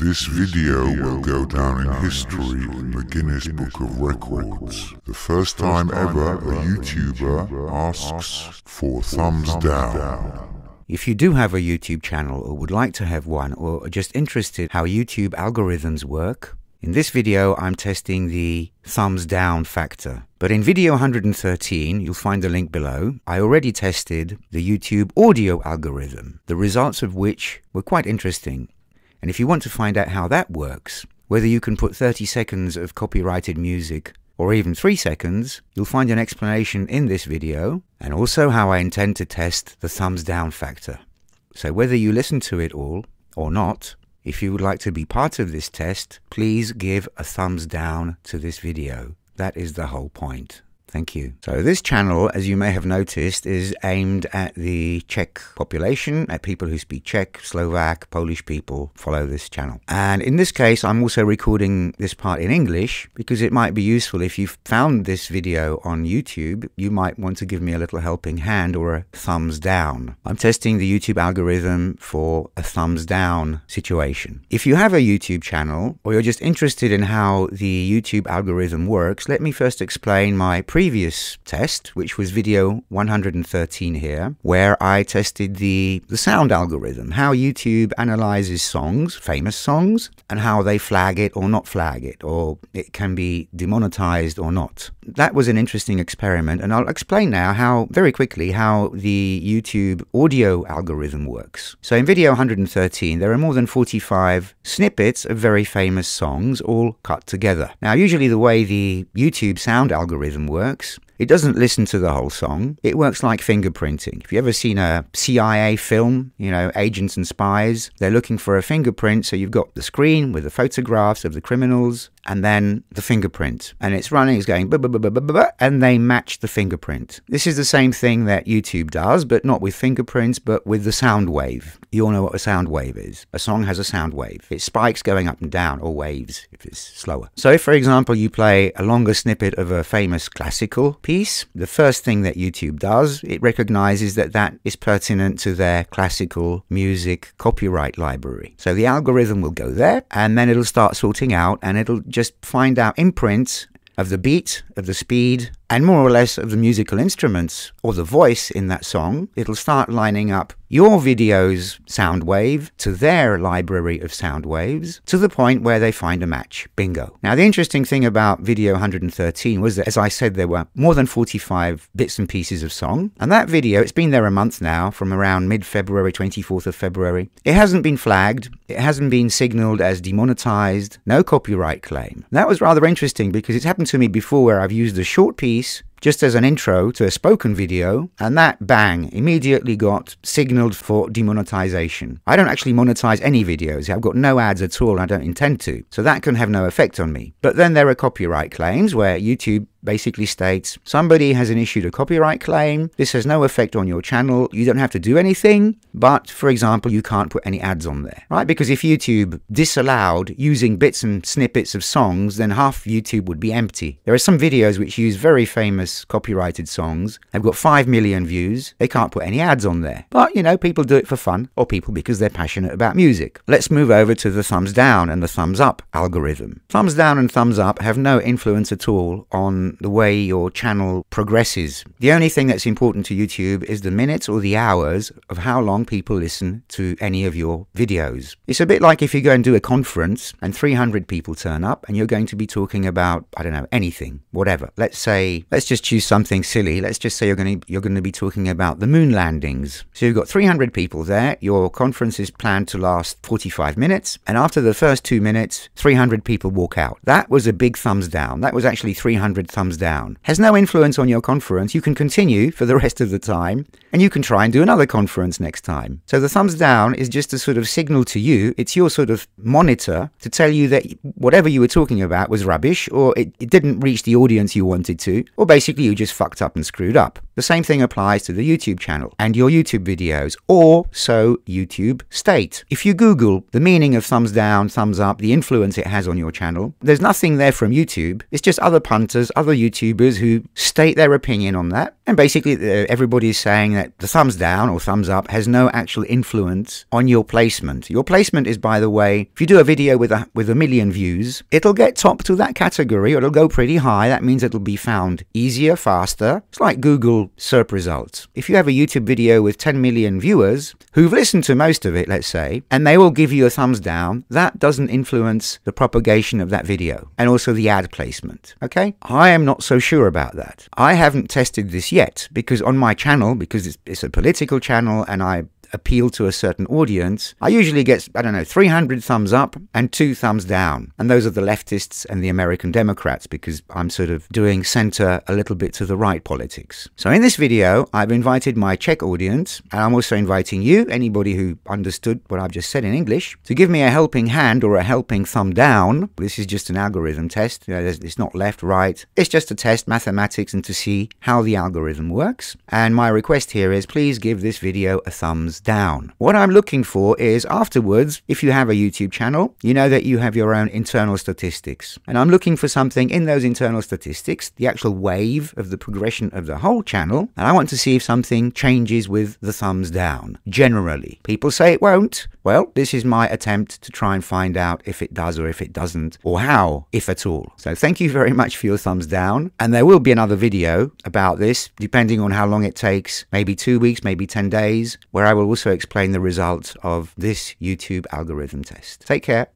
This video will go down in history in the Guinness Book of Records. The first time ever a YouTuber asks for thumbs down. If you do have a YouTube channel or would like to have one or are just interested how YouTube algorithms work, in this video I'm testing the thumbs down factor. But in video 113, you'll find the link below, I already tested the YouTube audio algorithm, the results of which were quite interesting. And if you want to find out how that works, whether you can put 30 seconds of copyrighted music or even 3 seconds, you'll find an explanation in this video and also how I intend to test the thumbs down factor. So whether you listen to it all or not, if you would like to be part of this test, please give a thumbs down to this video. That is the whole point. Thank you. So this channel, as you may have noticed, is aimed at the Czech population, at people who speak Czech, Slovak, Polish people follow this channel. And in this case, I'm also recording this part in English because it might be useful if you've found this video on YouTube, you might want to give me a little helping hand or a thumbs down. I'm testing the YouTube algorithm for a thumbs down situation. If you have a YouTube channel or you're just interested in how the YouTube algorithm works, let me first explain my previous previous test, which was video 113 here, where I tested the, the sound algorithm, how YouTube analyzes songs, famous songs, and how they flag it or not flag it, or it can be demonetized or not. That was an interesting experiment, and I'll explain now how, very quickly, how the YouTube audio algorithm works. So in video 113, there are more than 45 snippets of very famous songs all cut together. Now, usually the way the YouTube sound algorithm works works. It doesn't listen to the whole song. It works like fingerprinting. If you ever seen a CIA film, you know, agents and spies, they're looking for a fingerprint. So you've got the screen with the photographs of the criminals and then the fingerprint. And it's running, it's going, and they match the fingerprint. This is the same thing that YouTube does, but not with fingerprints, but with the sound wave. You all know what a sound wave is. A song has a sound wave. It spikes going up and down, or waves if it's slower. So if, for example, you play a longer snippet of a famous classical piece, the first thing that YouTube does, it recognizes that that is pertinent to their classical music copyright library. So the algorithm will go there, and then it'll start sorting out, and it'll just find out imprints of the beat, of the speed, and more or less of the musical instruments or the voice in that song. It'll start lining up your video's sound wave to their library of sound waves to the point where they find a match. Bingo. Now, the interesting thing about video 113 was that, as I said, there were more than 45 bits and pieces of song. And that video, it's been there a month now, from around mid February, 24th of February. It hasn't been flagged, it hasn't been signaled as demonetized, no copyright claim. That was rather interesting because it's happened to me before where I've used a short piece just as an intro to a spoken video, and that bang immediately got signaled for demonetization. I don't actually monetize any videos, I've got no ads at all, I don't intend to, so that can have no effect on me. But then there are copyright claims where YouTube basically states somebody has an issued a copyright claim. This has no effect on your channel. You don't have to do anything, but for example, you can't put any ads on there, right? Because if YouTube disallowed using bits and snippets of songs, then half YouTube would be empty. There are some videos which use very famous copyrighted songs. They've got 5 million views. They can't put any ads on there. But, you know, people do it for fun, or people because they're passionate about music. Let's move over to the thumbs down and the thumbs up algorithm. Thumbs down and thumbs up have no influence at all on the way your channel progresses. The only thing that's important to YouTube is the minutes or the hours of how long people listen to any of your videos. It's a bit like if you go and do a conference and 300 people turn up and you're going to be talking about, I don't know, anything, whatever. Let's say, let's just choose something silly. Let's just say you're going to, you're going to be talking about the moon landings. So you've got 300 people there. Your conference is planned to last 45 minutes. And after the first two minutes, 300 people walk out. That was a big thumbs down. That was actually 300 thumbs thumbs down. Has no influence on your conference. You can continue for the rest of the time and you can try and do another conference next time. So the thumbs down is just a sort of signal to you. It's your sort of monitor to tell you that whatever you were talking about was rubbish or it, it didn't reach the audience you wanted to, or basically you just fucked up and screwed up. The same thing applies to the YouTube channel and your YouTube videos, or so YouTube state. If you Google the meaning of thumbs down, thumbs up, the influence it has on your channel, there's nothing there from YouTube. It's just other punters, other YouTubers who state their opinion on that. And basically, uh, everybody is saying that the thumbs down or thumbs up has no actual influence on your placement. Your placement is, by the way, if you do a video with a with a million views, it'll get top to that category. Or it'll go pretty high. That means it'll be found easier, faster. It's like Google SERP results. If you have a YouTube video with 10 million viewers who've listened to most of it, let's say, and they will give you a thumbs down, that doesn't influence the propagation of that video and also the ad placement. Okay? I am not so sure about that. I haven't tested this yet because on my channel, because it's, it's a political channel and I appeal to a certain audience, I usually get, I don't know, 300 thumbs up and two thumbs down. And those are the leftists and the American Democrats because I'm sort of doing center a little bit to the right politics. So in this video, I've invited my Czech audience and I'm also inviting you, anybody who understood what I've just said in English, to give me a helping hand or a helping thumb down. This is just an algorithm test. You know, it's not left, right. It's just a test, mathematics, and to see how the algorithm works. And my request here is please give this video a thumbs down. What I'm looking for is afterwards, if you have a YouTube channel, you know that you have your own internal statistics. And I'm looking for something in those internal statistics, the actual wave of the progression of the whole channel. And I want to see if something changes with the thumbs down. Generally, people say it won't. Well, this is my attempt to try and find out if it does or if it doesn't, or how, if at all. So thank you very much for your thumbs down. And there will be another video about this, depending on how long it takes, maybe two weeks, maybe 10 days, where I will also explain the results of this YouTube algorithm test. Take care.